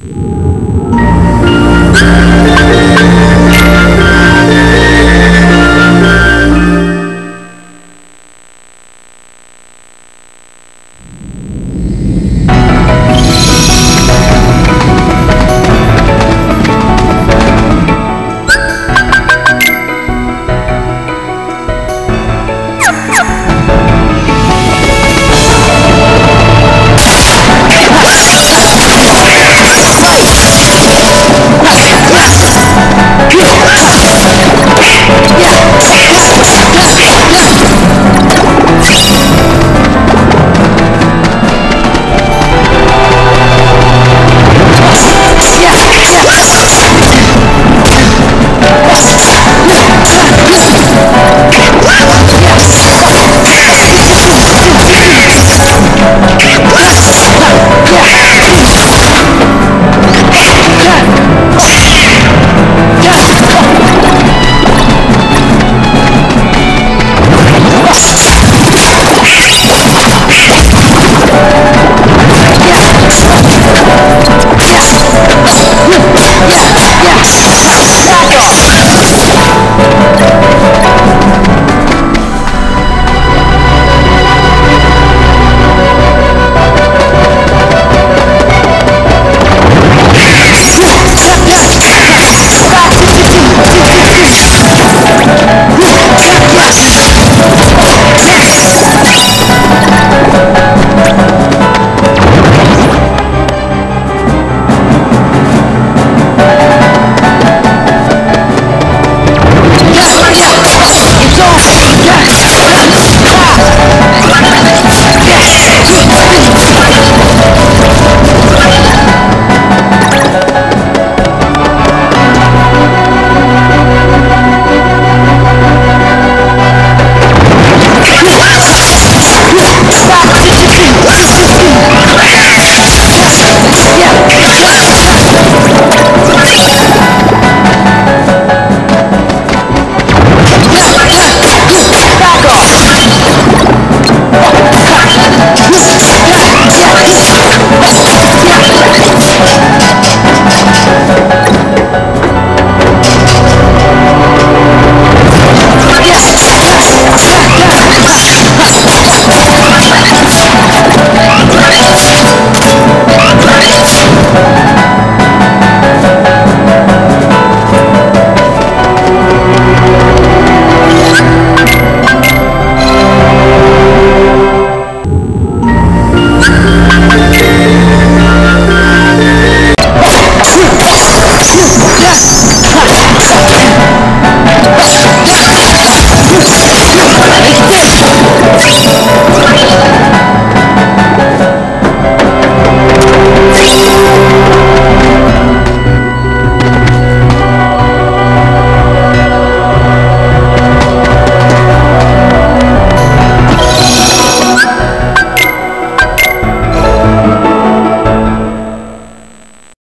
you